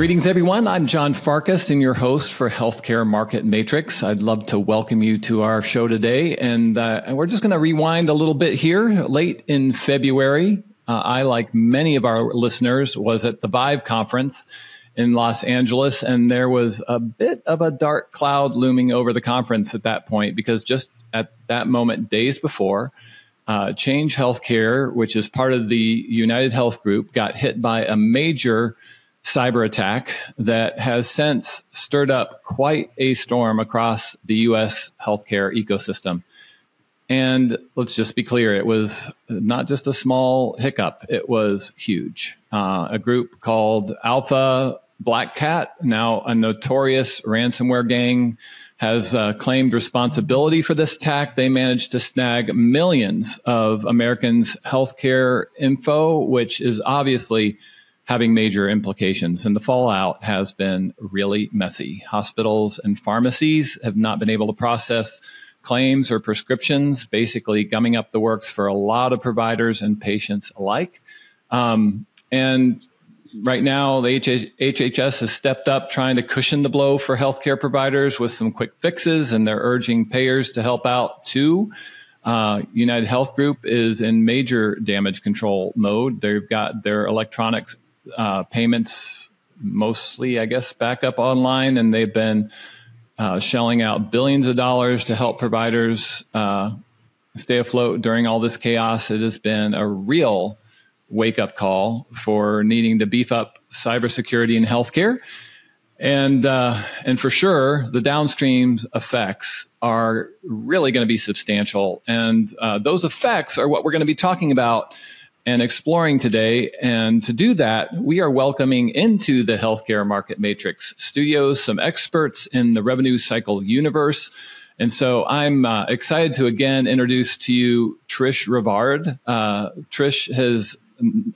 Greetings, everyone. I'm John Farkas and your host for Healthcare Market Matrix. I'd love to welcome you to our show today. And, uh, we're just going to rewind a little bit here. Late in February, uh, I, like many of our listeners, was at the Vive conference in Los Angeles. And there was a bit of a dark cloud looming over the conference at that point because just at that moment, days before, uh, Change Healthcare, which is part of the United Health Group, got hit by a major cyber attack that has since stirred up quite a storm across the US healthcare ecosystem. And let's just be clear it was not just a small hiccup, it was huge. Uh, a group called Alpha Black Cat, now a notorious ransomware gang, has uh, claimed responsibility for this attack. They managed to snag millions of Americans' healthcare info, which is obviously having major implications. And the fallout has been really messy. Hospitals and pharmacies have not been able to process claims or prescriptions, basically gumming up the works for a lot of providers and patients alike. Um, and right now, the HHS has stepped up trying to cushion the blow for healthcare providers with some quick fixes, and they're urging payers to help out too. Uh, United Health Group is in major damage control mode. They've got their electronic uh, payments mostly, I guess, back up online, and they've been uh, shelling out billions of dollars to help providers uh, stay afloat during all this chaos. It has been a real wake up call for needing to beef up cybersecurity in healthcare. And, uh, and for sure, the downstream effects are really going to be substantial. And uh, those effects are what we're going to be talking about and exploring today. And to do that, we are welcoming into the healthcare market matrix studios some experts in the revenue cycle universe. And so I'm uh, excited to again introduce to you Trish Rivard. Uh, Trish has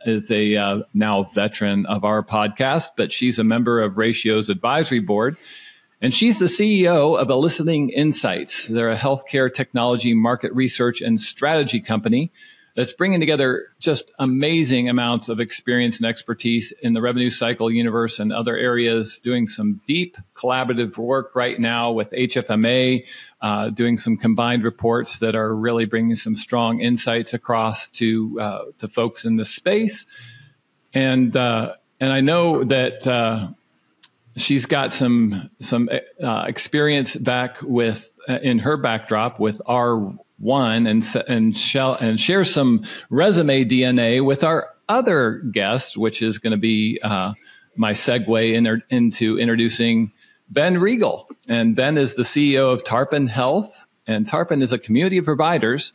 is a uh, now veteran of our podcast, but she's a member of Ratio's advisory board. And she's the CEO of Eliciting Insights. They're a healthcare technology market research and strategy company that's bringing together just amazing amounts of experience and expertise in the revenue cycle universe and other areas, doing some deep collaborative work right now with HFMA, uh, doing some combined reports that are really bringing some strong insights across to, uh, to folks in the space. And, uh, and I know that uh, she's got some, some uh, experience back with, uh, in her backdrop with our one and and shall and share some resume DNA with our other guest, which is going to be uh, my segue in, into introducing Ben Reigle. And Ben is the CEO of Tarpon Health, and Tarpon is a community of providers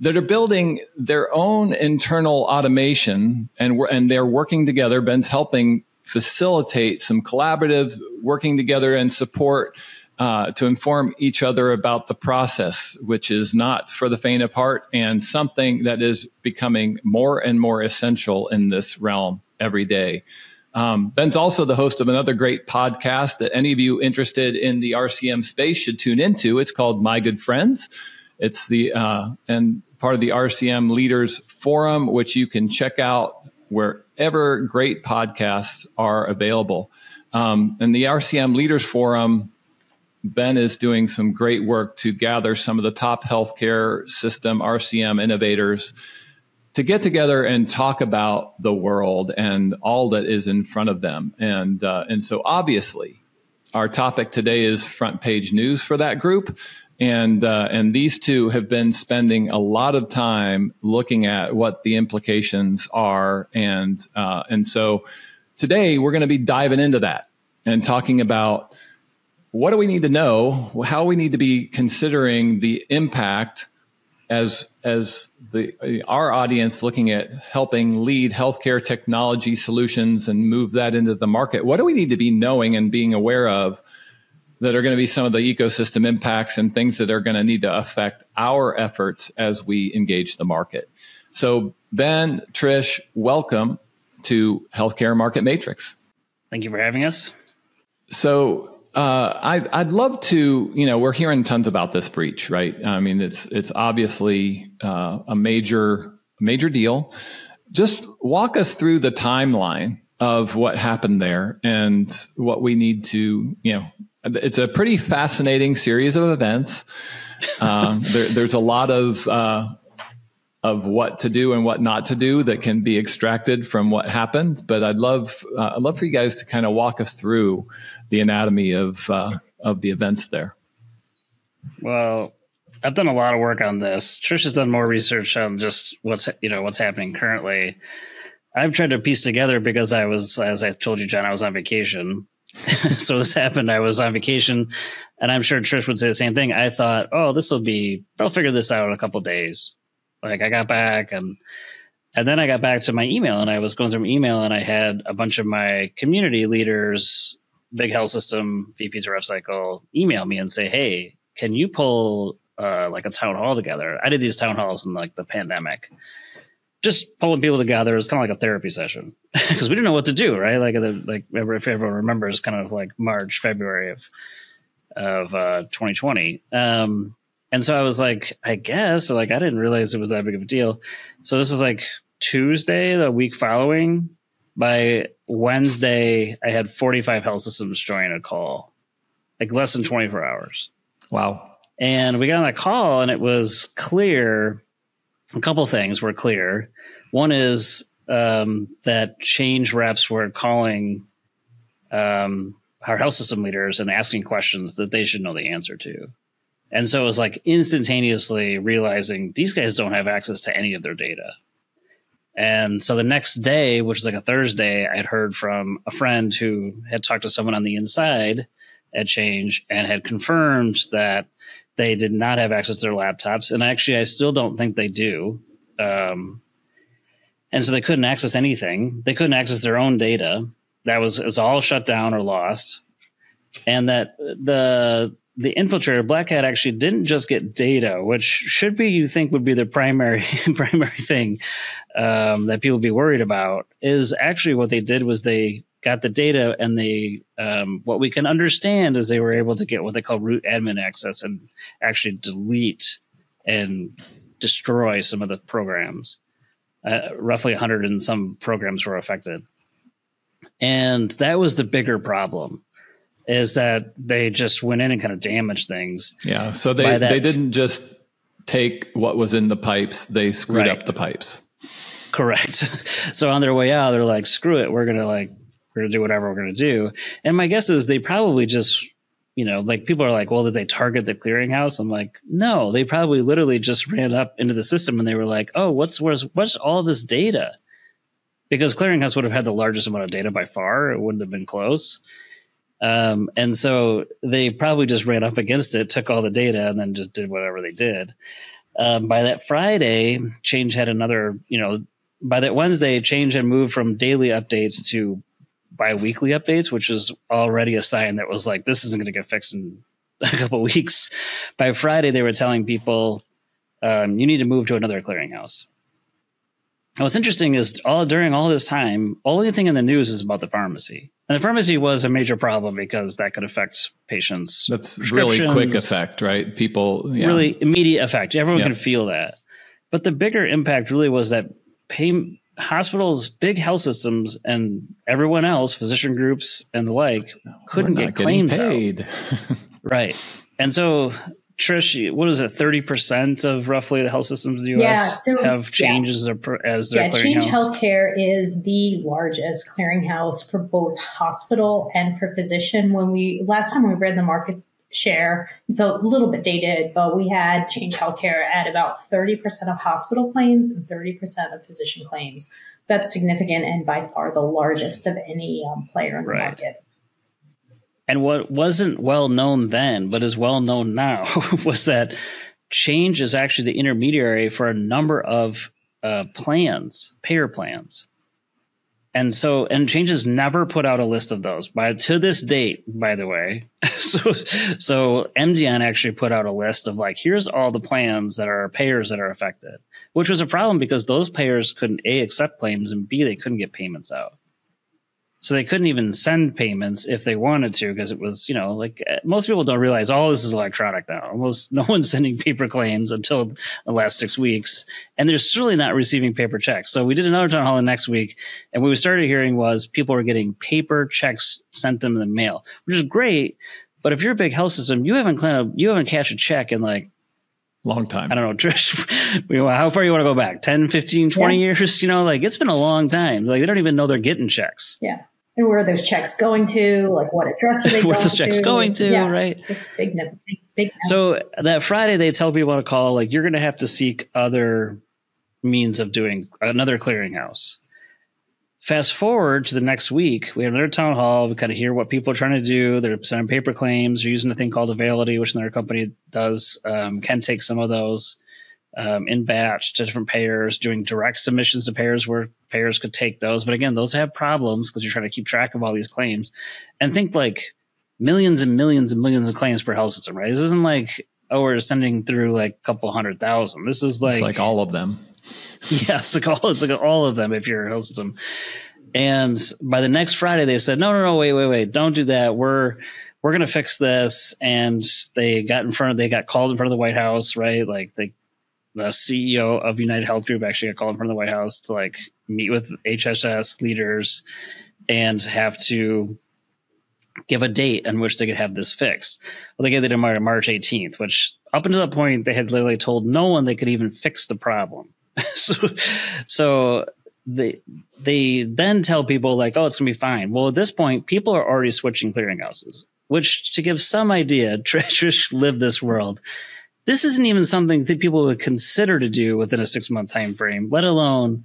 that are building their own internal automation, and and they're working together. Ben's helping facilitate some collaborative working together and support uh, to inform each other about the process, which is not for the faint of heart and something that is becoming more and more essential in this realm every day. Um, Ben's also the host of another great podcast that any of you interested in the RCM space should tune into. It's called My Good Friends. It's the uh, and part of the RCM Leaders Forum, which you can check out wherever great podcasts are available. Um, and the RCM Leaders Forum Ben is doing some great work to gather some of the top healthcare system RCM innovators to get together and talk about the world and all that is in front of them. And uh, and so obviously, our topic today is front page news for that group. And uh, and these two have been spending a lot of time looking at what the implications are, and uh, and so today we're going to be diving into that and talking about what do we need to know? How we need to be considering the impact as as the our audience looking at helping lead healthcare technology solutions and move that into the market. What do we need to be knowing and being aware of that are going to be some of the ecosystem impacts and things that are going to need to affect our efforts as we engage the market. So Ben, Trish, welcome to Healthcare Market Matrix. Thank you for having us. So uh, I, I'd love to, you know, we're hearing tons about this breach, right? I mean, it's it's obviously uh, a major major deal. Just walk us through the timeline of what happened there and what we need to, you know, it's a pretty fascinating series of events. Um, there, there's a lot of uh, of what to do and what not to do that can be extracted from what happened. But I'd love uh, I'd love for you guys to kind of walk us through the anatomy of uh, of the events there. Well, I've done a lot of work on this. Trish has done more research on just what's you know what's happening currently. I've tried to piece together because I was, as I told you, John, I was on vacation. so this happened. I was on vacation, and I'm sure Trish would say the same thing. I thought, oh, this will be. I'll figure this out in a couple days. Like I got back and and then I got back to my email and I was going through my email and I had a bunch of my community leaders, big health system, VPs of Cycle, email me and say, Hey, can you pull uh, like a town hall together? I did these town halls in like the pandemic. Just pulling people together is kind of like a therapy session because we didn't know what to do, right? Like, like if everyone remembers, kind of like March, February of of uh, 2020. Um, and so I was like, I guess, like, I didn't realize it was that big of a deal. So this is like Tuesday, the week following. By Wednesday, I had 45 health systems join a call, like less than 24 hours. Wow. And we got on that call, and it was clear a couple things were clear. One is um, that change reps were calling um, our health system leaders and asking questions that they should know the answer to. And so it was like instantaneously realizing these guys don't have access to any of their data. And so the next day, which was like a Thursday, I had heard from a friend who had talked to someone on the inside at Change and had confirmed that they did not have access to their laptops. And actually, I still don't think they do. Um, and so they couldn't access anything. They couldn't access their own data. That was, was all shut down or lost. And that the the infiltrator black hat actually didn't just get data which should be you think would be the primary primary thing um, that people be worried about is actually what they did was they got the data and they um, what we can understand is they were able to get what they call root admin access and actually delete and destroy some of the programs. Uh, roughly 100 and some programs were affected. And that was the bigger problem is that they just went in and kind of damaged things. Yeah. So they, they didn't just take what was in the pipes, they screwed right. up the pipes. Correct. So on their way out, they're like, screw it, we're gonna like we're gonna do whatever we're gonna do. And my guess is they probably just you know, like people are like, well, did they target the clearinghouse? I'm like, no, they probably literally just ran up into the system and they were like, oh, what's what's what's all this data? Because clearinghouse would have had the largest amount of data by far. It wouldn't have been close. Um, and so they probably just ran up against it, took all the data, and then just did whatever they did. Um, by that Friday, Change had another, you know, by that Wednesday, Change had moved from daily updates to bi-weekly updates, which is already a sign that was like, this isn't going to get fixed in a couple weeks. By Friday, they were telling people, um, you need to move to another clearinghouse. And what's interesting is all during all this time, only thing in the news is about the pharmacy. And the pharmacy was a major problem because that could affect patients. That's really quick effect, right? People yeah. really immediate effect. Everyone can feel that. But the bigger impact really was that pay, hospitals, big health systems, and everyone else, physician groups and the like, couldn't get claims paid. right. And so Trish, what is it? Thirty percent of roughly the health systems in the U.S. Yeah, so, have changes yeah. as their yeah. Change Healthcare is the largest clearinghouse for both hospital and for physician. When we last time we read the market share, it's a little bit dated, but we had Change Healthcare at about thirty percent of hospital claims and thirty percent of physician claims. That's significant and by far the largest of any um, player in the right. market. And what wasn't well known then, but is well known now, was that Change is actually the intermediary for a number of uh, plans, payer plans. And so, and Change has never put out a list of those by to this date, by the way. so, so MDN actually put out a list of like, here's all the plans that are payers that are affected, which was a problem because those payers couldn't A, accept claims and B, they couldn't get payments out. So they couldn't even send payments if they wanted to because it was, you know, like uh, most people don't realize all this is electronic now. Almost no one's sending paper claims until the last six weeks. And they're certainly not receiving paper checks. So we did another town hall the next week. And what we started hearing was people were getting paper checks sent them in the mail, which is great. But if you're a big health system, you haven't kind of, you haven't cashed a check in like long time. I don't know, Trish, how far you want to go back? 10, 15, 20 yeah. years? You know, like it's been a long time. Like they don't even know they're getting checks. Yeah and where are those checks going to? Like what address are they where those checks to? going to? Yeah, right. Big, big, big, So that Friday, they tell people to call. Like you're going to have to seek other means of doing another clearinghouse. Fast forward to the next week, we have another town hall. We kind of hear what people are trying to do. They're sending paper claims. They're using a thing called Availity, which another company does. Um, can take some of those um, in batch to different payers, doing direct submissions to payers where payers could take those. But again, those have problems because you're trying to keep track of all these claims. And think like millions and millions and millions of claims per health system, right? This isn't like, oh, we're sending through like a couple hundred thousand. This is like, it's like all of them. Yes, like all, it's like all of them if you're a health system. And by the next Friday, they said, no, no, no, wait, wait, wait, don't do that. We're, we're going to fix this. And they got in front of, they got called in front of the White House, right? Like they the CEO of United Health Group actually got called in front of the White House to like meet with HHS leaders and have to give a date in which they could have this fixed. Well, they gave it to March 18th, which up until that point they had literally told no one they could even fix the problem. so, so they they then tell people like, oh, it's gonna be fine. Well, at this point, people are already switching clearinghouses. Which, to give some idea, Trish live this world this isn't even something that people would consider to do within a six month time frame, let alone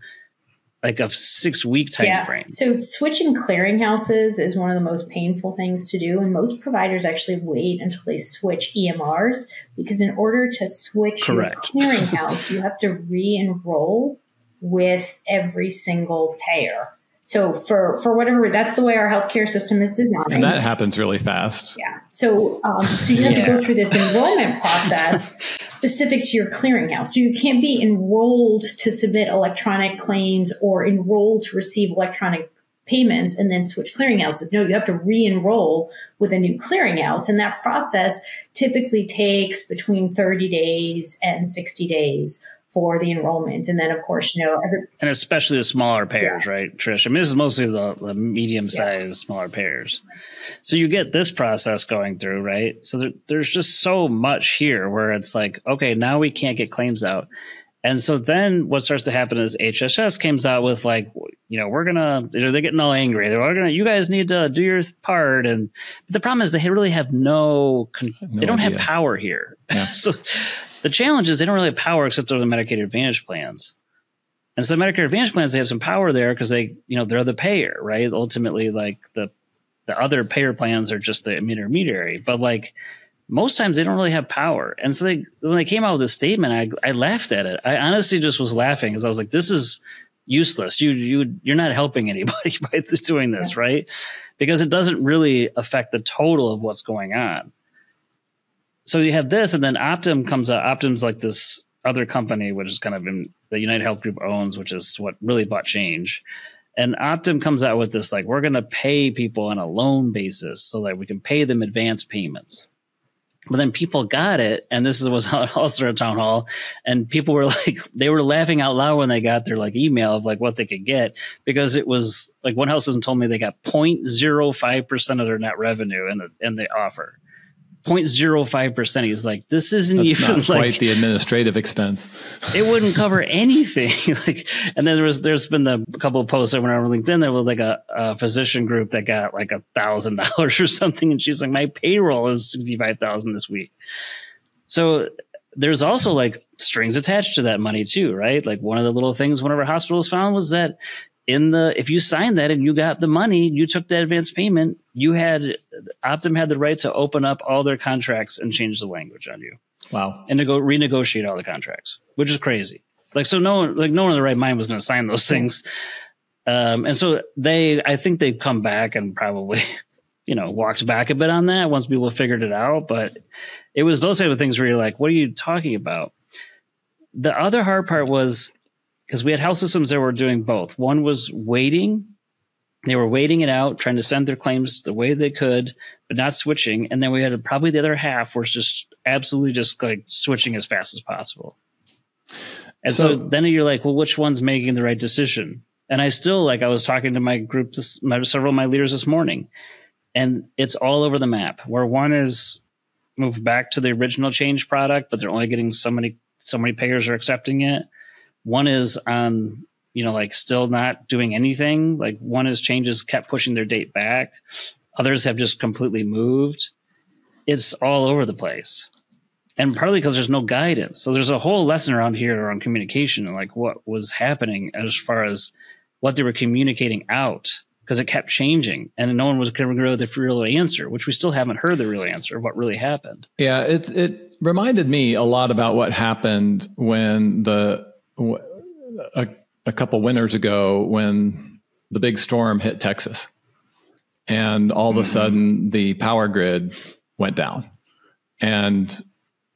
like a six week time yeah. frame. So switching clearinghouses is one of the most painful things to do. And most providers actually wait until they switch EMRs because in order to switch Correct. your clearinghouse, you have to re-enroll with every single payer. So for for whatever that's the way our healthcare system is designed, and that happens really fast. Yeah. So um, so you have yeah. to go through this enrollment process specific to your clearinghouse. So you can't be enrolled to submit electronic claims or enrolled to receive electronic payments and then switch clearinghouses. No, you have to re-enroll with a new clearinghouse, and that process typically takes between thirty days and sixty days for the enrollment. And then, of course, you know, every, and especially the smaller payers, yeah. right, Trish? I mean, this is mostly the, the medium sized yeah. smaller payers. So you get this process going through, right? So there, there's just so much here where it's like, okay, now we can't get claims out. And so then what starts to happen is HHS comes out with like, you know, we're gonna, they're getting all angry. They're gonna, you guys need to do your part. And the problem is they really have no, no they don't idea. have power here. Yeah. so the challenge is they don't really have power except over the Medicare Advantage plans. And so the Medicare Advantage plans, they have some power there because they, you know, they're the payer, right? Ultimately, like the the other payer plans are just the intermediary. But like most times they don't really have power. And so they when they came out with this statement, I I laughed at it. I honestly just was laughing because I was like, this is useless. You you you're not helping anybody by doing this, right? Because it doesn't really affect the total of what's going on so you have this, and then Optum comes out. Optum's like this other company, which is kind of in the United Health Group owns, which is what really bought Change. And Optum comes out with this like we're going to pay people on a loan basis so that we can pay them advance payments. But then people got it, and this was also a town hall, and people were like, they were laughing out loud when they got their like email of like what they could get because it was like one house hasn't told me they got 0.05 percent of their net revenue in the in the offer. 0.05%. He's like, this isn't That's even like quite the administrative expense. it wouldn't cover anything. like, and then there was, there's been the couple of posts that went on LinkedIn that was like a, a physician group that got like a thousand dollars or something. And she's like, my payroll is 65,000 this week. So there's also like strings attached to that money too, right? Like one of the little things one of our hospitals found was that in the if you signed that and you got the money, you took that advance payment, you had Optum had the right to open up all their contracts and change the language on you. Wow. And to go renegotiate all the contracts, which is crazy. Like so no one like no one in the right mind was going to sign those things. Um, and so they I think they've come back and probably you know walked back a bit on that once people figured it out, but it was those type of things where you're like, what are you talking about? The other hard part was because we had health systems that were doing both. One was waiting they were waiting it out, trying to send their claims the way they could, but not switching. And then we had probably the other half was just absolutely just like switching as fast as possible. And so, so then you're like, well, which one's making the right decision? And I still like I was talking to my group, this, my, several of my leaders this morning, and it's all over the map. Where one is moved back to the original change product, but they're only getting so many so many payers are accepting it. One is on you know like still not doing anything. Like one is changes kept pushing their date back. Others have just completely moved. It's all over the place and partly because there's no guidance. So there's a whole lesson around here around communication and like what was happening as far as what they were communicating out because it kept changing and no one was going to know the real answer, which we still haven't heard the real answer of what really happened. Yeah, it it reminded me a lot about what happened when the a, a couple winters ago when the big storm hit Texas, and all of a mm-hmm. sudden the power grid went down, and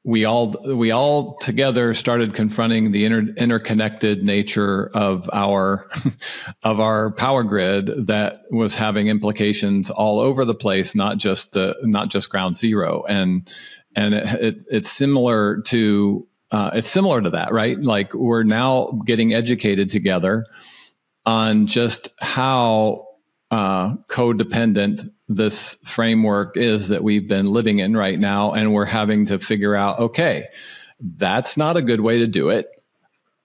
we all we all together started confronting the inter, interconnected nature of our of our power grid that was having implications all over the place not just the not just ground zero and and it, it, it's similar to uh, it's similar to that right like we're now getting educated together on just how uh, codependent this framework is that we've been living in right now. And we're having to figure out okay, that's not a good way to do it.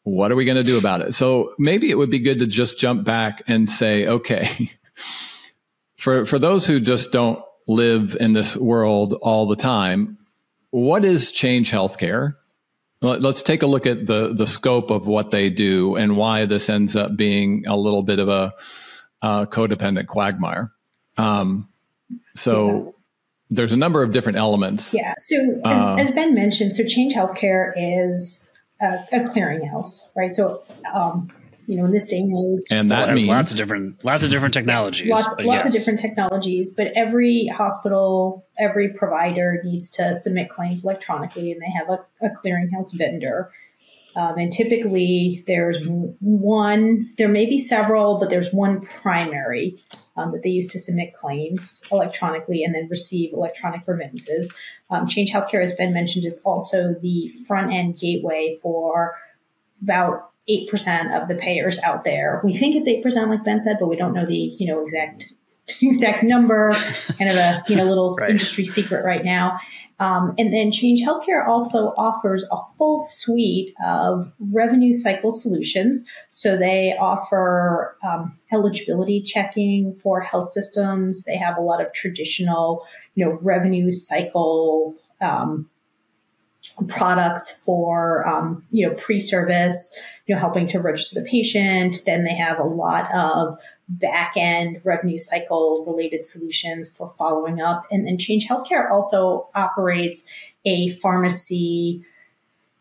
What are we going to do about it? So maybe it would be good to just jump back and say, okay, for, for those who just don't live in this world all the time, what is Change Healthcare? Let's take a look at the, the scope of what they do and why this ends up being a little bit of a uh, codependent quagmire. Um, so yeah. there's a number of different elements. Yeah. So as, uh, as Ben mentioned, so Change Healthcare is a, a clearinghouse, right? So um, you know, in this day and age, and that well, means lots of different, lots of different technologies. Yes, lots, lots yes. of different technologies, but every hospital, every provider needs to submit claims electronically, and they have a, a clearinghouse vendor. Um, and typically, there's one. There may be several, but there's one primary um, that they use to submit claims electronically and then receive electronic remittances. Um, Change Healthcare, as Ben mentioned, is also the front end gateway for about 8% of the payers out there. We think it's 8%, like Ben said, but we don't know the, you know, exact exact number, kind of a you know little right. industry secret right now. Um, and then Change Healthcare also offers a full suite of revenue cycle solutions. So they offer um, eligibility checking for health systems. They have a lot of traditional, you know, revenue cycle um, products for um, you know pre-service you know helping to register the patient then they have a lot of back end revenue cycle related solutions for following up and then change healthcare also operates a pharmacy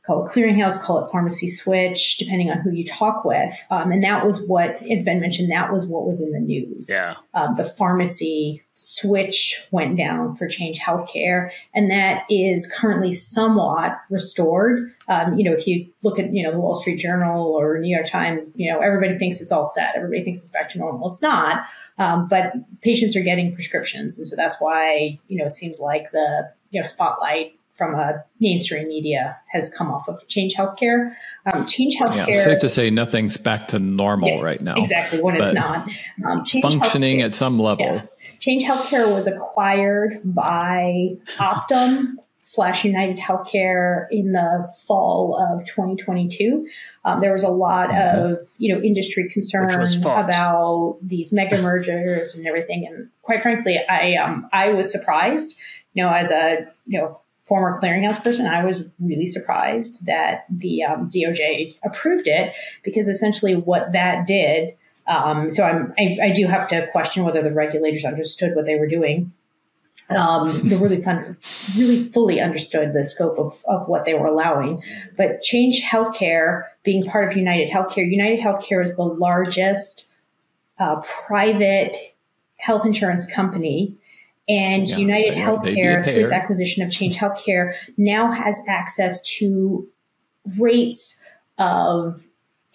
call it clearinghouse, call it pharmacy switch, depending on who you talk with. Um, and that was what has been mentioned. That was what was in the news. Yeah. Um, the pharmacy switch went down for Change Healthcare, and that is currently somewhat restored. Um, you know, if you look at you know the Wall Street Journal or New York Times, you know everybody thinks it's all set. Everybody thinks it's back to normal. It's not. Um, but patients are getting prescriptions, and so that's why you know it seems like the you know spotlight from a mainstream media has come off of Change Healthcare. Um, Change Healthcare. Yeah, safe to say nothing's back to normal yes, right now. Exactly when it's not. Um, functioning at some level. Yeah. Change Healthcare was acquired by Optum slash United Healthcare in the fall of 2022. Um, there was a lot mm-hmm. of you know industry concern about these mega mergers and everything, and quite frankly, I um, I was surprised. You know, as a you know former clearinghouse person, I was really surprised that the um, DOJ approved it because essentially what that did. Um, so I'm, I, I, do have to question whether the regulators understood what they were doing. Um, they really fun, really fully understood the scope of, of what they were allowing. But Change Healthcare, being part of United Healthcare, United Healthcare is the largest uh, private health insurance company and yeah, United Healthcare, through its acquisition of Change Healthcare, now has access to rates of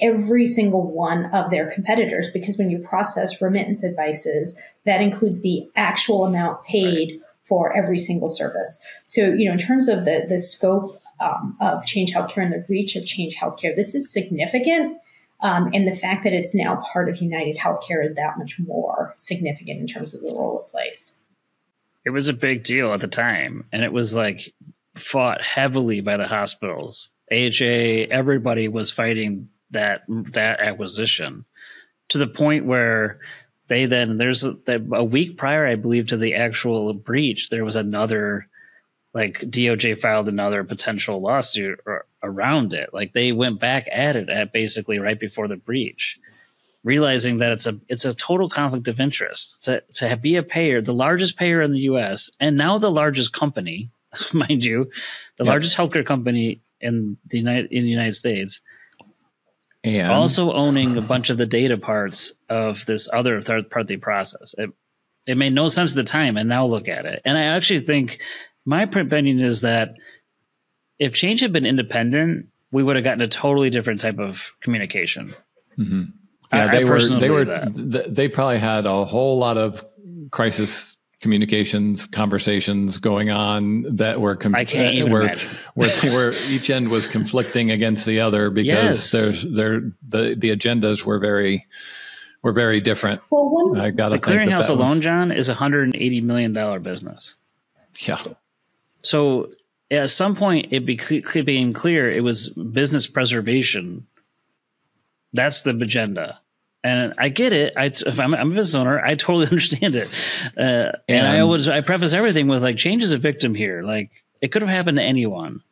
every single one of their competitors because when you process remittance advices, that includes the actual amount paid for every single service. So, you know, in terms of the, the scope um, of Change Healthcare and the reach of Change Healthcare, this is significant. Um, and the fact that it's now part of United Healthcare is that much more significant in terms of the role it plays. It was a big deal at the time, and it was like fought heavily by the hospitals. AHA, everybody was fighting that that acquisition to the point where they then there's a, a week prior, I believe, to the actual breach, there was another like DOJ filed another potential lawsuit around it. Like they went back at it at basically right before the breach, realizing that it's a it's a total conflict of interest to to be a payer, the largest payer in the U.S. and now the largest company, mind you, the yep. largest healthcare company in the United in the United States. And also owning a bunch of the data parts of this other third party process. It, it made no sense at the time, and now look at it. And I actually think my opinion is that if change had been independent, we would have gotten a totally different type of communication. Mm-hmm. Yeah, I, they I were they were that. they probably had a whole lot of crisis communications conversations going on that were com- I can't even where, imagine. where where each end was conflicting against the other because yes. there's there the the agendas were very were very different. Well, one, I got the clearinghouse alone, was, John, is a hundred and eighty million dollar business. Yeah. So at some point, it became clear it was business preservation. That's the agenda. And I get it. I, if I'm, I'm, a business owner, I totally understand it. Uh, and, and I always I preface everything with like change is a victim here. Like it could have happened to anyone,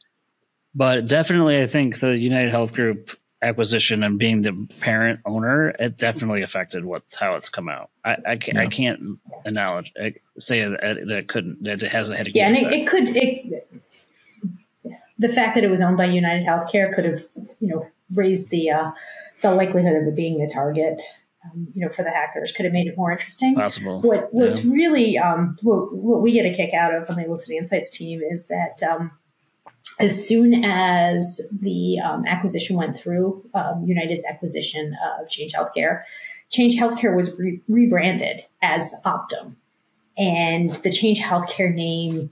but definitely I think the United Health Group acquisition and being the parent owner, it definitely affected what how it's come out. I, I can't yeah. I can't acknowledge I say that, that it couldn't that it hasn't had a yeah, and it, it, could it the fact that it was owned by United Healthcare could have you know raised the uh, the likelihood of it being a target. Um, you know, for the hackers, could have made it more interesting. Possible. What What's yeah. really um, what, what we get a kick out of on the Eliciting Insights team is that um, as soon as the um, acquisition went through, um, United's acquisition of Change Healthcare, Change Healthcare was re- rebranded as Optum, and the Change Healthcare name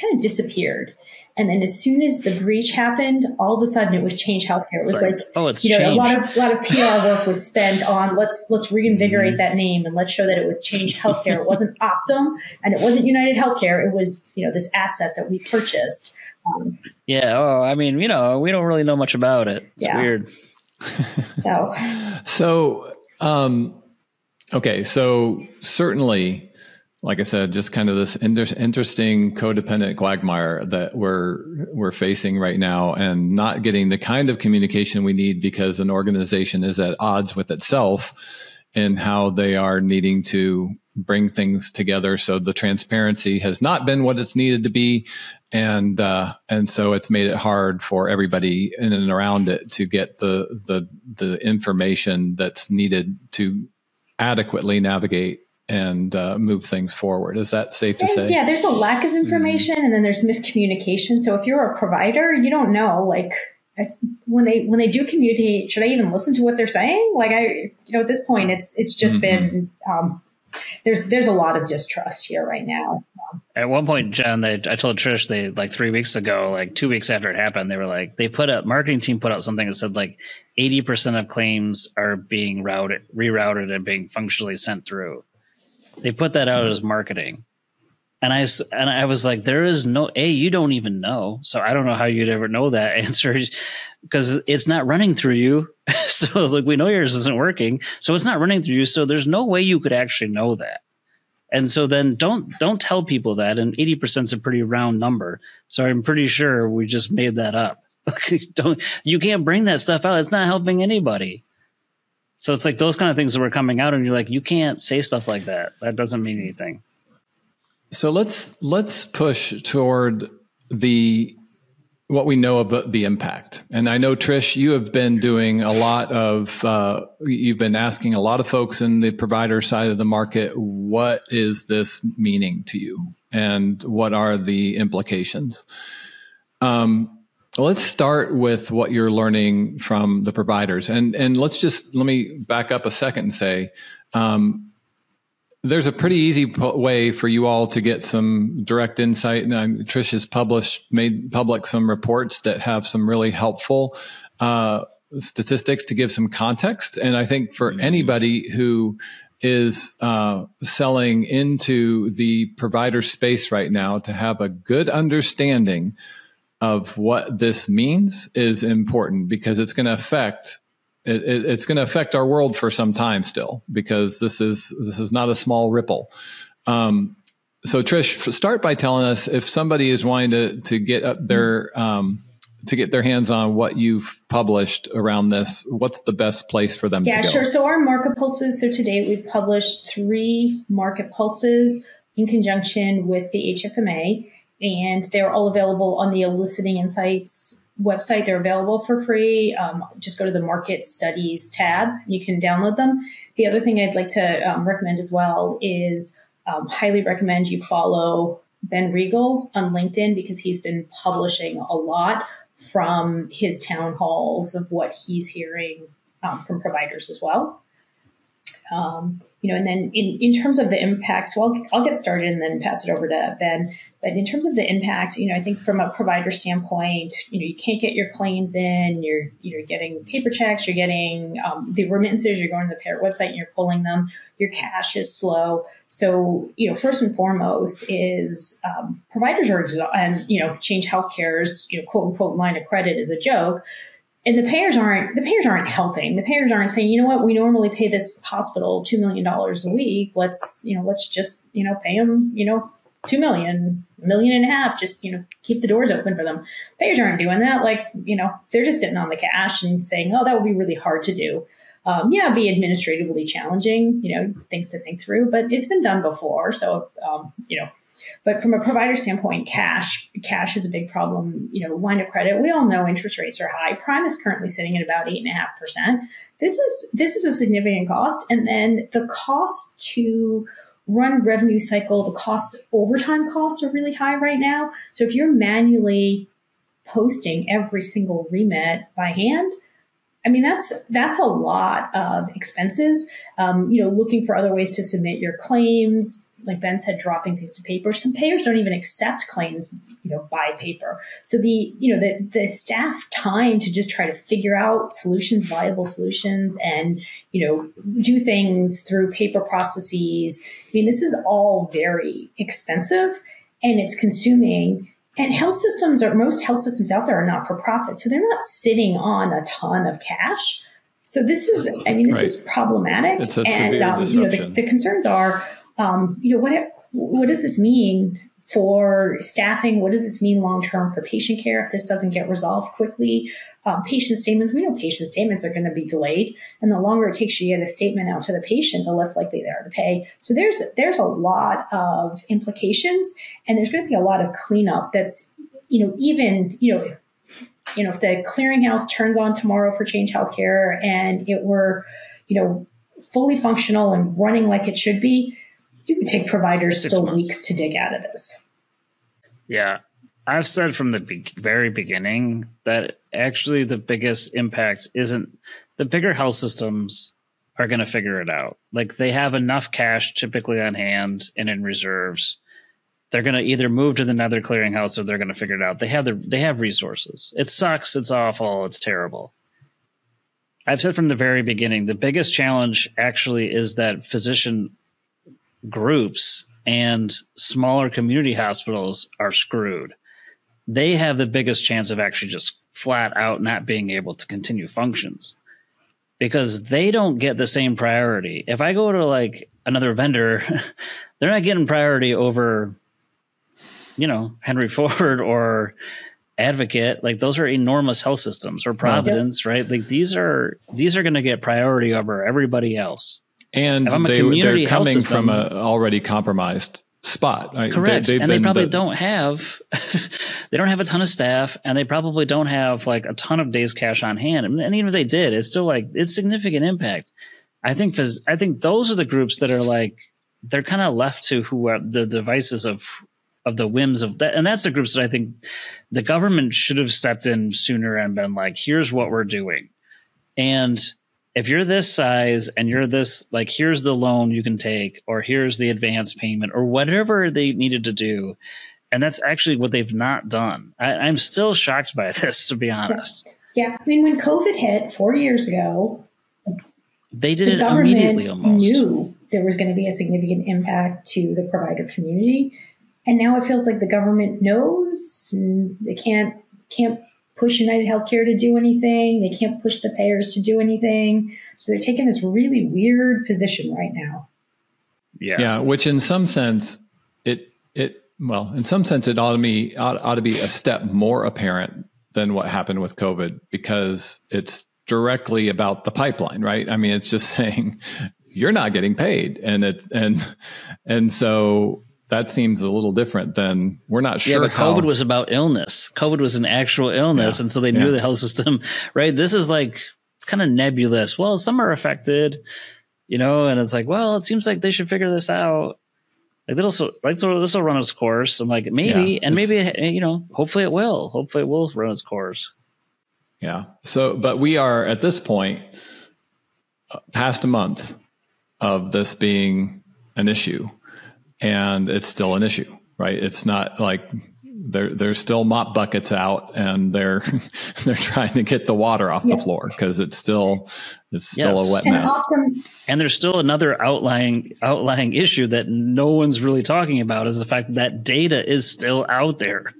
kind of disappeared. And then as soon as the breach happened, all of a sudden it was Change Healthcare. It was like, like oh, it's you know change. a lot of a lot of PR work was spent on let's let's reinvigorate mm-hmm. that name and let's show that it was Change Healthcare. it wasn't Optum and it wasn't United Healthcare. It was you know this asset that we purchased. Um, yeah. Oh, I mean, you know, we don't really know much about it. It's yeah. weird. so, so, um, okay. So certainly, like I said, just kind of this inter- interesting codependent quagmire that we're we're facing right now, and not getting the kind of communication we need because an organization is at odds with itself in how they are needing to bring things together. So the transparency has not been what it's needed to be, and uh, and so it's made it hard for everybody in and around it to get the the the information that's needed to adequately navigate and uh, move things forward. Is that safe to say? Yeah, there's a lack of information, mm-hmm. and then there's miscommunication. So if you're a provider, you don't know like when they when they do communicate, should I even listen to what they're saying? Like I, you know, at this point, it's it's just mm-hmm. been um, there's there's a lot of distrust here right now. At one point, John, they, I told Trish they like three weeks ago, like two weeks after it happened, they were like they put up marketing team put out something that said like eighty percent of claims are being routed rerouted and being functionally sent through. They put that out as marketing. And I and I was like, there is no a. You don't even know, so I don't know how you'd ever know that answer because it's not running through you. so like we know yours isn't working, so it's not running through you. So there's no way you could actually know that. And so then don't don't tell people that. And eighty percent is a pretty round number, so I'm pretty sure we just made that up. don't you can't bring that stuff out. It's not helping anybody. So it's like those kind of things that were coming out, and you're like, you can't say stuff like that. That doesn't mean anything. So let's let's push toward the what we know about the impact. And I know Trish, you have been doing a lot of uh, you've been asking a lot of folks in the provider side of the market, what is this meaning to you, and what are the implications? Um, let's start with what you're learning from the providers, and and let's just let me back up a second and say. Um, there's a pretty easy way for you all to get some direct insight. And um, Trish has published, made public some reports that have some really helpful uh, statistics to give some context. And I think for mm-hmm. anybody who is uh, selling into the provider space right now to have a good understanding of what this means is important because it's going to affect it, it, it's going to affect our world for some time still because this is this is not a small ripple. Um, so Trish, start by telling us if somebody is wanting to to get their um, to get their hands on what you've published around this, what's the best place for them yeah, to go? sure. So our market pulses, so today we've published three market pulses in conjunction with the HFMA, and they're all available on the Eliciting Insights website. They're available for free. Um, just go to the market studies tab. You can download them. The other thing I'd like to um, recommend as well is um, highly recommend you follow Ben Reigle on LinkedIn because he's been publishing a lot from his town halls of what he's hearing um, from providers as well. Um, you know, and then in, in terms of the impact, so I'll, I'll get started and then pass it over to Ben. But in terms of the impact, you know, I think from a provider standpoint, you know, you can't get your claims in. You're you're getting paper checks. You're getting um, the remittances. You're going to the payer website and you're pulling them. Your cash is slow. So you know, first and foremost is um, providers are exa- and you know, Change Healthcare's you know quote unquote line of credit is a joke and the payers aren't the payers aren't helping. The payers aren't saying, you know what, we normally pay this hospital two million dollars a week. Let's you know let's just you know pay them you know two million, million and a half. Just you know keep the doors open for them. Payers aren't doing that. Like you know they're just sitting on the cash and saying, oh, that would be really hard to do. Um, yeah, be administratively challenging. You know things to think through, but it's been done before. So um, you know but from a provider standpoint, cash cash is a big problem. You know, line of credit. We all know interest rates are high. Prime is currently sitting at about eight and a half percent. This is this is a significant cost, and then the cost to run revenue cycle, the costs overtime costs are really high right now. So if you're manually posting every single remit by hand, I mean, that's that's a lot of expenses. Um, you know, looking for other ways to submit your claims, like Ben said, dropping things to paper. Some payers don't even accept claims, you know, by paper. So the, you know, the, the staff time to just try to figure out solutions, viable solutions and, you know, do things through paper processes. I mean, this is all very expensive and it's consuming and health systems are most health systems out there are not for profit. So they're not sitting on a ton of cash. So this is, I mean, this right. is problematic. It's a and, um, you know, the, the concerns are, um, you know, what, what does this mean for staffing? What does this mean long term for patient care if this doesn't get resolved quickly? Um, patient statements, we know patient statements are going to be delayed, and the longer it takes you to get a statement out to the patient, the less likely they are to pay. So there's there's a lot of implications, and there's going to be a lot of cleanup. That's you know even you know you know if the clearinghouse turns on tomorrow for Change Healthcare and it were you know fully functional and running like it should be it would take providers Six still months. weeks to dig out of this. Yeah. I've said from the be- very beginning that actually the biggest impact isn't the bigger health systems are going to figure it out. Like they have enough cash typically on hand and in reserves. They're going to either move to the nether clearinghouse or they're going to figure it out. They have the they have resources. It sucks. It's awful. It's terrible. I've said from the very beginning, the biggest challenge actually is that physician groups and smaller community hospitals are screwed. They have the biggest chance of actually just flat out not being able to continue functions because they don't get the same priority. If I go to like another vendor, they're not getting priority over, you know, Henry Ford or Advocate. Like those are enormous health systems or Providence, right? Like these are these are going to get priority over everybody else and they, they're coming system, from an already compromised spot. Right? Correct, they, and they probably the, don't have they don't have a ton of staff, and they probably don't have like a ton of days cash on hand. And even if they did, it's still like it's significant impact. I think I think those are the groups that are like they're kind of left to who are the devices of of the whims of that. And that's the groups that I think the government should have stepped in sooner and been like, here's what we're doing. And if you're this size and you're this, like, here's the loan you can take, or here's the advance payment, or whatever they needed to do. And that's actually what they've not done. I, am still shocked by this, to be honest. Yeah. I mean, when COVID hit four years ago, they did the it immediately almost. Knew there was going to be a significant impact to the provider community. And now it feels like the government knows they can't can't push United Healthcare to do anything. They can't push the payers to do anything. So they're taking this really weird position right now. Yeah. Yeah, which in some sense it it well, in some sense it ought to be ought, ought to be a step more apparent than what happened with COVID because it's directly about the pipeline, right? I mean, it's just saying you're not getting paid and it and and so that seems a little different than we're not sure. Yeah, but how, COVID was about illness. COVID was an actual illness, yeah, and so they knew yeah. the health system. Right. This is like kind of nebulous. Well, some are affected, you know, and it's like, well, it seems like they should figure this out. Like this will like this will run its course. I'm like maybe, yeah, and maybe you know, hopefully it will. Hopefully it will run its course. Yeah. So, but we are at this point uh, past a month of this being an issue and it's still an issue, right? It's not like there, there's still mop buckets out and they're they're trying to get the water off the floor because it's still it's still yes. a wet mess. And, and there's still another outlying outlying issue that no one's really talking about is the fact that data is still out there.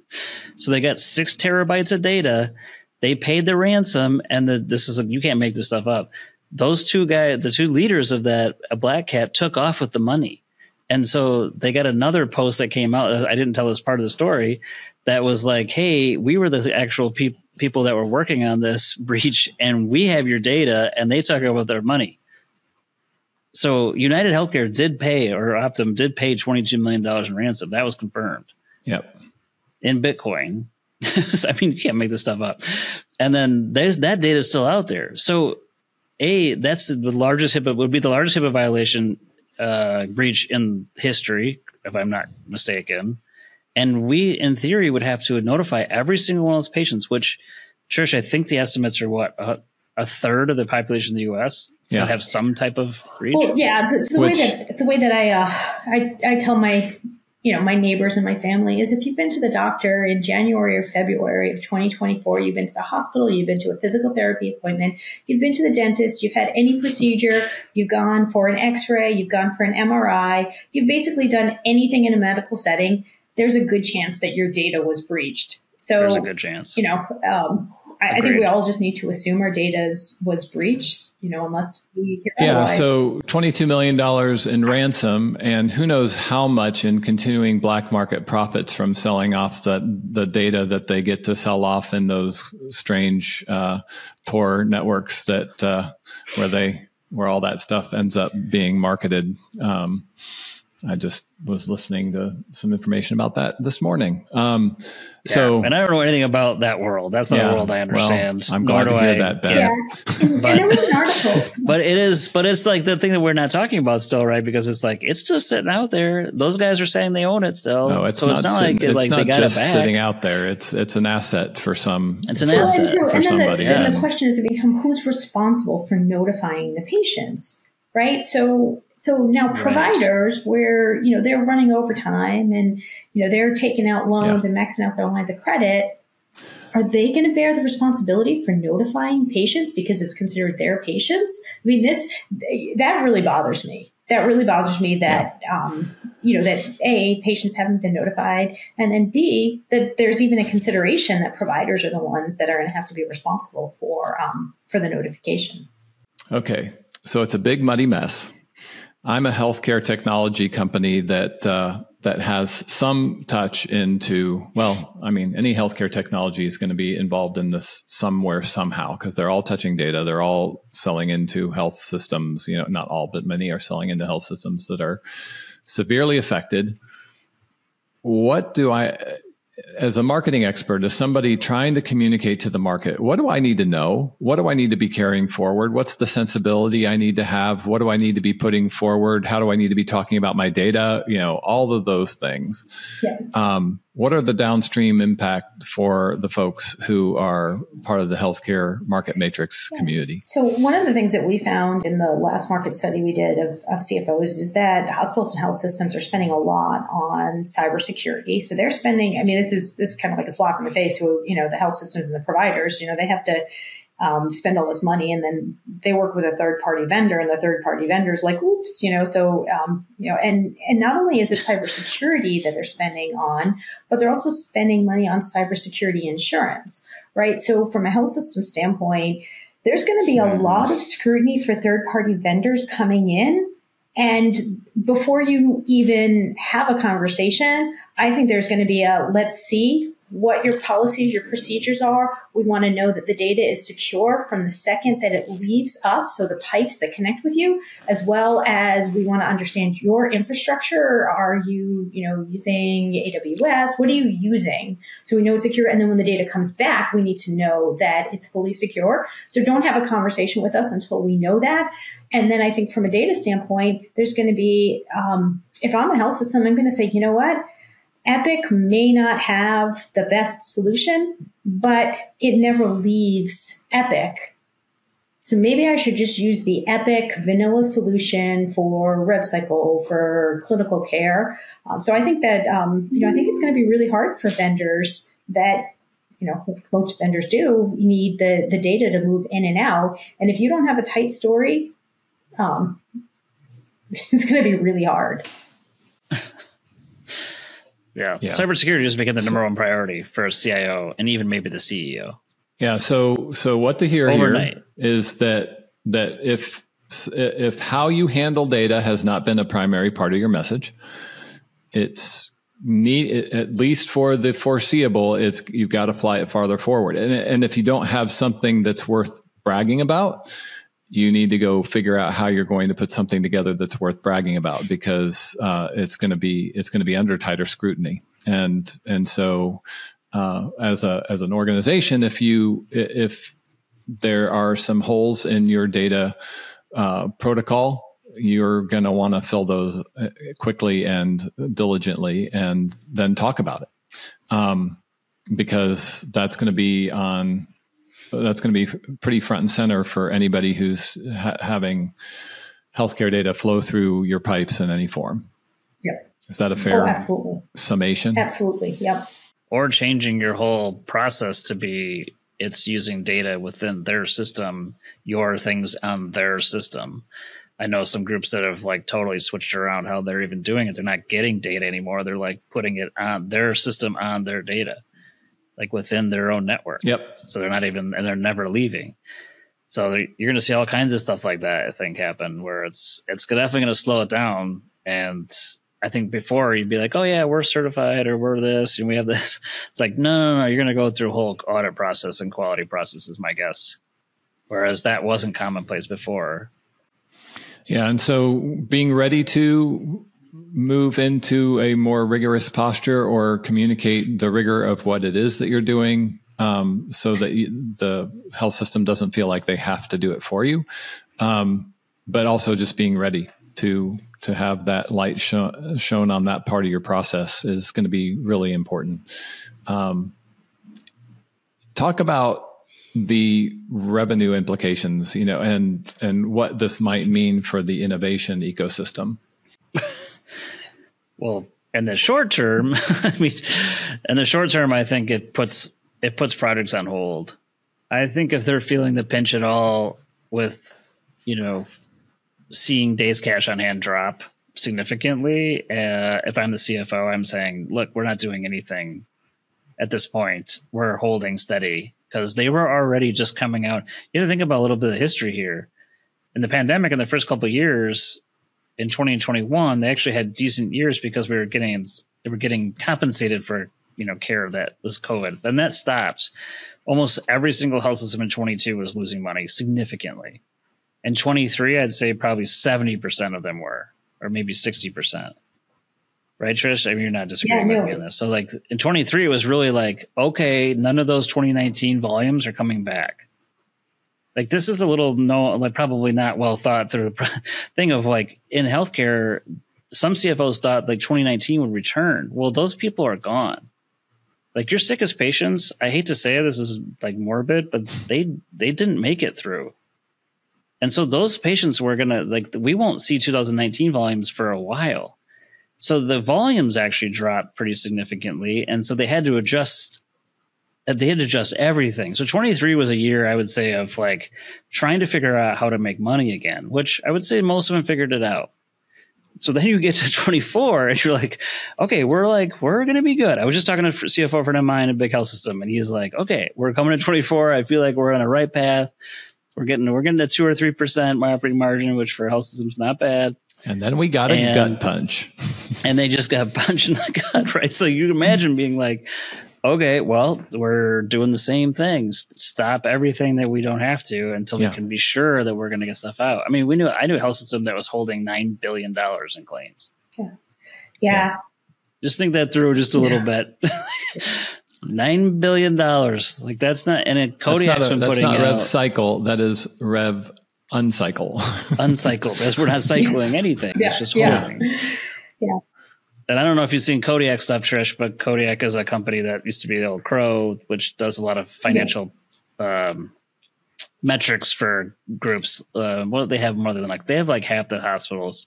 So they got six terabytes of data. They paid the ransom, and the, this is a, you can't make this stuff up. Those two guys, the two leaders of that a Black Cat, took off with the money and so they got another post that came out. I didn't tell this part of the story that was like, hey, we were the actual pe- people that were working on this breach, and we have your data, and they talk about their money. So United Healthcare did pay, or Optum did pay $22 million in ransom. That was confirmed. Yep. In Bitcoin. so, I mean, you can't make this stuff up. And then there's that data is still out there. So, a that's the largest HIPAA would be the largest HIPAA violation uh, breach in history, if I'm not mistaken. And we, in theory, would have to notify every single one of those patients, which, Trish, I think the estimates are what, a, a third of the population in the U.S. Yeah. have some type of breach. Well, yeah, the, the which, way that the way that I, uh, I I tell my you know, my neighbors and my family is if you've been to the doctor in January or February of 2024, you've been to the hospital, you've been to a physical therapy appointment, you've been to the dentist, you've had any procedure, you've gone for an x-ray, you've gone for an MRI, you've basically done anything in a medical setting, there's a good chance that your data was breached. So there's a good chance. You know, um, I, I, think we all just need to assume our data was breached you know, unless we yeah. So twenty-two million dollars in ransom, and who knows how much in continuing black market profits from selling off the the data that they get to sell off in those strange uh, Tor networks that uh, where they where all that stuff ends up being marketed. Um, I just was listening to some information about that this morning. Um, yeah, so, and I don't know anything about that world. That's not yeah, a world I understand. Well, I'm glad to hear I, that, Ben. Yeah. but, there was an article. But it is, but it's like the thing that we're not talking about still, right? Because it's like it's just sitting out there. Those guys are saying they own it still. No, it's so not it's not sitting, like it's like not they got just it back. sitting out there. It's it's an asset for some. It's an asset and for and somebody. Then the, then the question is, become who's responsible for notifying the patients? right? So, so now providers right. where, you know, they're running overtime and, you know, they're taking out loans yeah. and maxing out their lines of credit. Are they going to bear the responsibility for notifying patients because it's considered their patients? I mean, this, that really bothers me. That really bothers me that, yeah. um, you know, that A, patients haven't been notified, and then B, that there's even a consideration that providers are the ones that are going to have to be responsible for, um, for the notification. Okay. So it's a big muddy mess. I'm a healthcare technology company that uh, that has some touch into well, I mean, any healthcare technology is going to be involved in this somewhere somehow because they're all touching data. They're all selling into health systems. You know, not all, but many are selling into health systems that are severely affected. What do I? As a marketing expert, as somebody trying to communicate to the market, what do I need to know? What do I need to be carrying forward? What's the sensibility I need to have? What do I need to be putting forward? How do I need to be talking about my data? You know, all of those things. Yeah. Um, what are the downstream impact for the folks who are part of the healthcare market matrix yeah. community? So one of the things that we found in the last market study we did of, of CFOs is that hospitals and health systems are spending a lot on cybersecurity. So they're spending, I mean, this is this is kind of like a slap in the face to, you know, the health systems and the providers. You know, they have to um, spend all this money and then they work with a third party vendor and the third party vendor is like, oops, you know, so, um, you know, and, and not only is it cybersecurity that they're spending on, but they're also spending money on cybersecurity insurance, right? So from a health system standpoint, there's going to be a lot of scrutiny for third party vendors coming in. And before you even have a conversation, I think there's going to be a let's see what your policies, your procedures are. We want to know that the data is secure from the second that it leaves us, so the pipes that connect with you, as well as we want to understand your infrastructure. Are you, you know, using AWS? What are you using? So we know it's secure. And then when the data comes back, we need to know that it's fully secure. So don't have a conversation with us until we know that. And then I think from a data standpoint, there's going to be, um, if I'm a health system, I'm going to say, you know what? Epic may not have the best solution, but it never leaves Epic. So maybe I should just use the Epic vanilla solution for RevCycle for clinical care. Um, so I think that um, you know I think it's going to be really hard for vendors that you know most vendors do. You need the the data to move in and out, and if you don't have a tight story, um, it's going to be really hard. Yeah. yeah. Cybersecurity is becoming the number one priority for a CIO and even maybe the CEO. Yeah. So, so what to hear Overnight. here is that, that if, if how you handle data has not been a primary part of your message, it's need at least for the foreseeable it's you've got to fly it farther forward and, and if you don't have something that's worth bragging about you need to go figure out how you're going to put something together that's worth bragging about because uh, it's going to be it's going to be under tighter scrutiny. And and so uh, as a as an organization if you if there are some holes in your data uh, protocol you're going to want to fill those uh, quickly and diligently and then talk about it. Um, because that's going to be on that's going to be pretty front and center for anybody who's ha- having healthcare data flow through your pipes in any form. Yep. Is that a oh, fair oh, absolutely. summation? Absolutely. Yep. Or changing your whole process to be it's using data within their system, your things on their system. I know some groups that have like totally switched around how they're even doing it. They're not getting data anymore. They're like putting it on their system on their data like within their own network. Yep. So they're not even, and they're never leaving. So you're going to see all kinds of stuff like that. I think happen where it's it's definitely going to slow it down. And I think before you'd be like, oh yeah, we're certified or we're this and we have this. It's like no, no, no. You're going to go through a whole audit process and quality process is my guess. Whereas that wasn't commonplace before. Yeah, and so being ready to move into a more rigorous posture or communicate the rigor of what it is that you're doing um, so that the health system doesn't feel like they have to do it for you. Um, but also just being ready to to have that light shown on that part of your process is going to be really important. Um, talk about the revenue implications you know and and what this might mean for the innovation ecosystem well, in the short term, I mean, in the short term, I think it puts it puts projects on hold. I think if they're feeling the pinch at all with, you know, seeing days cash on hand drop significantly, uh, if I'm the CFO, I'm saying, look, we're not doing anything at this point. We're holding steady because they were already just coming out. You have to think about a little bit of history here. In the pandemic, in the first couple years, in 2021 they actually had decent years because we were getting they were getting compensated for you know care that was COVID. Then that stopped. Almost every single health system in 22 was losing money significantly. In 23, I'd say probably 70% of them were, or maybe 60%. right, Trish? I mean, you're not disagreeing yeah, with me on this. So, like in 23, it was really like, okay, none of those 2019 volumes are coming back. Like this is a little no, like probably not well thought through thing of like in healthcare. Some CFOs thought like 2019 would return. Well, those people are gone. Like your sickest patients, I hate to say it, this is like morbid, but they they didn't make it through. And so those patients were gonna like we won't see 2019 volumes for a while. So the volumes actually dropped pretty significantly, and so they had to adjust. They had to adjust everything. So 23 was a year I would say of like trying to figure out how to make money again, which I would say most of them figured it out. So then you get to 24 and you're like, okay, we're like, we're going to be good. I was just talking to a CFO friend of mine, a big health system, and he's like, okay, we're coming to 24. I feel like we're on the right path. We're getting we're getting to two or three percent my operating margin, which for health systems not bad. And then we got a and, gut punch. and they just got punched in the gut, right? So you imagine being like, okay, well, we're doing the same things. Stop everything that we don't have to until yeah. we can be sure that we're going to get stuff out. I mean, we knew I knew a health system that was holding nine billion dollars in claims. Yeah. yeah. yeah. Just think that through just a little bit. Nine billion dollars. Like that's not, and it Kodiak's that's been a, putting that's not out, cycle. That is Rev uncycle. uncycled. As we're not cycling anything. Yeah. It's just holding. Yeah. And I don't know if you've seen Kodiak stuff, Trish, but Kodiak is a company that used to be the old Crowe, which does a lot of financial yeah. um, metrics for groups. Uh, what they have more than like they have like half the hospitals,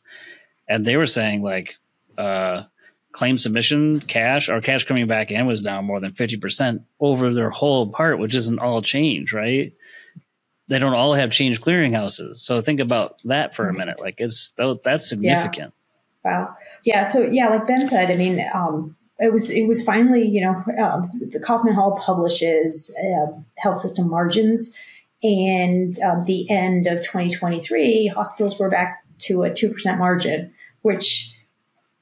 and they were saying like uh, claim submission cash or cash coming back in was down more than 50% over their whole part, which isn't all change, right? They don't all have change clearinghouses. So think about that for a minute. Like it's that's significant. Yeah. Wow. Yeah. So yeah, like Ben said, I mean, um, it was it was finally you know um, the Kaufman Hall publishes uh, health system margins, and um, the end of 2023, hospitals were back to a two percent margin, which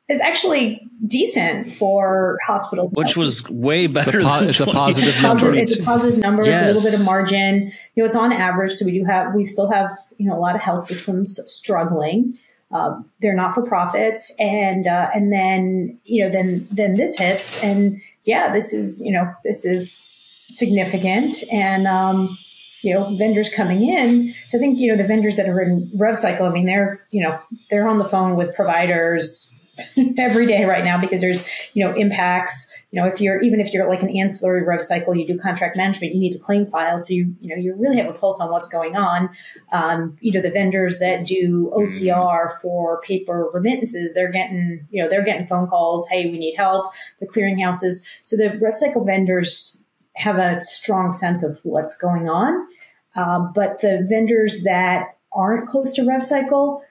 is actually decent for hospitals. Which was way better. It's a, po- it's a positive number. It's a positive number. Yes. It's a little bit of margin. You know, it's on average. So we do have, we still have, you know, a lot of health systems struggling. Um, they're not for profits, and uh, and then you know then then this hits, and yeah, this is you know this is significant, and um, you know vendors coming in. So I think you know the vendors that are in RevCycle. I mean, they're you know they're on the phone with providers every day right now because there's you know impacts you know if you're even if you're like an ancillary rev cycle you do contract management you need to claim file so you you know you really have a pulse on what's going on. Um, you know the vendors that do ocr for paper remittances they're getting you know they're getting phone calls hey we need help. The clearinghouses so the rev cycle vendors have a strong sense of what's going on. Um, but the vendors that aren't close to rev cycle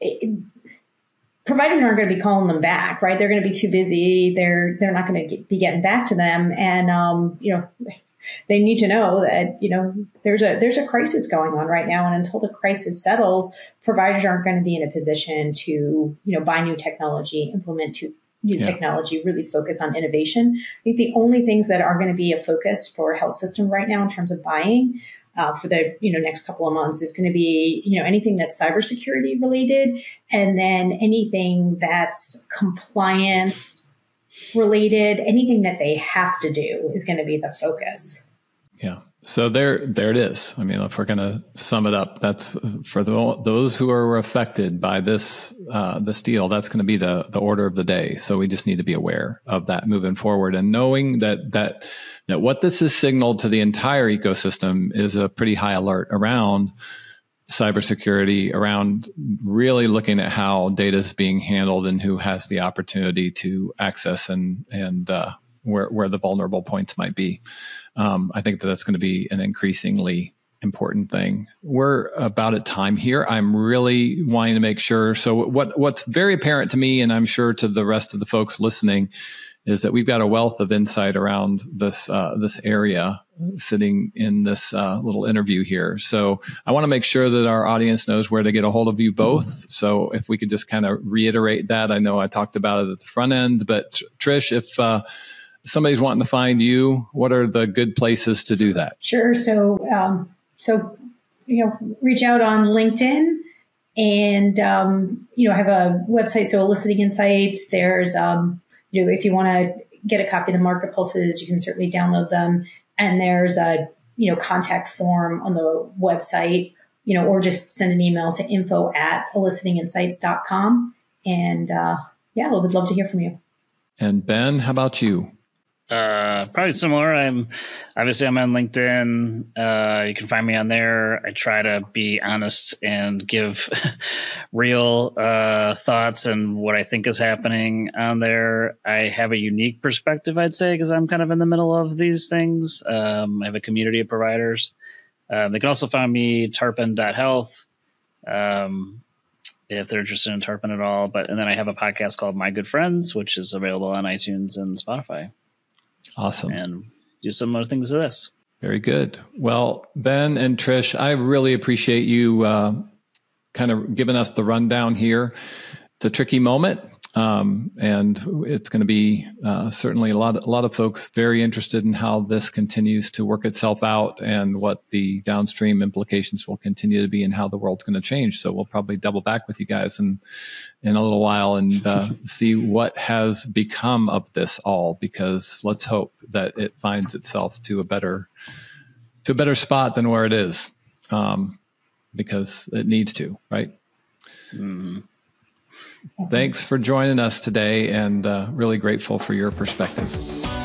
it, providers aren't going to be calling them back, right? They're going to be too busy. They're they're not going to be getting back to them, and um, you know they need to know that you know there's a there's a crisis going on right now, and until the crisis settles, providers aren't going to be in a position to you know buy new technology, implement to new yeah. technology, really focus on innovation. I think the only things that are going to be a focus for health system right now in terms of buying uh, for the you know next couple of months is going to be you know anything that's cybersecurity related, and then anything that's compliance related, anything that they have to do is going to be the focus. Yeah. So there, there it is. I mean, if we're going to sum it up, that's for the, those who are affected by this uh, this deal. That's going to be the the order of the day. So we just need to be aware of that moving forward, and knowing that that that what this has signaled to the entire ecosystem is a pretty high alert around cybersecurity, around really looking at how data is being handled and who has the opportunity to access and and uh, where where the vulnerable points might be um, I think that that's going to be an increasingly important thing. We're about at time here. I'm really wanting to make sure. So what what's very apparent to me, and I'm sure to the rest of the folks listening, is that we've got a wealth of insight around this uh, this area sitting in this uh, little interview here. So I want to make sure that our audience knows where to get a hold of you both. So if we could just kind of reiterate that, I know I talked about it at the front end, but Trish, if uh, somebody's wanting to find you, what are the good places to do that? Sure. So, um, so you know, reach out on LinkedIn And, um, you know, I have a website, so Eliciting Insights. There's, um, you know, if you want to get a copy of the market pulses, you can certainly download them. And there's a, you know, contact form on the website, you know, or just send an email to info at elicitinginsights.com. And, uh, yeah, I would love to hear from you. And Ben, how about you? Uh, probably similar. I'm obviously I'm on LinkedIn. Uh, you can find me on there. I try to be honest and give real uh, thoughts and what I think is happening on there. I have a unique perspective, I'd say, because I'm kind of in the middle of these things. Um, I have a community of providers. Um, they can also find me tarpon.health. Um, if they're interested in tarpon at all, but and then I have a podcast called My Good Friends, which is available on iTunes and Spotify. Awesome. And do some other things to this. Very good. Well, Ben and Trish, I really appreciate you uh, kind of giving us the rundown here. It's a tricky moment. Um, and it's going to be uh, certainly a lot, a lot of folks very interested in how this continues to work itself out and what the downstream implications will continue to be and how the world's going to change. So we'll probably double back with you guys in in a little while and uh, see what has become of this all. Because let's hope that it finds itself to a better to a better spot than where it is, um, because it needs to, right? Mm-hmm. Thanks for joining us today and uh, really grateful for your perspective.